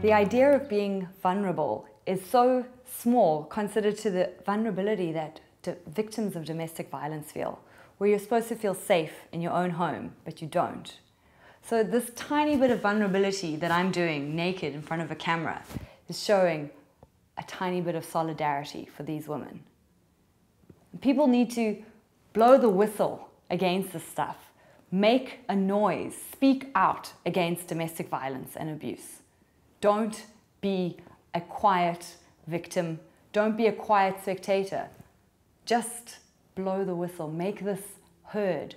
The idea of being vulnerable is so small considered to the vulnerability that victims of domestic violence feel, where you're supposed to feel safe in your own home, but you don't. So this tiny bit of vulnerability that I'm doing naked in front of a camera is showing a tiny bit of solidarity for these women. People need to blow the whistle against this stuff, make a noise, speak out against domestic violence and abuse. Don't be a quiet victim. Don't be a quiet spectator. Just blow the whistle. Make this heard.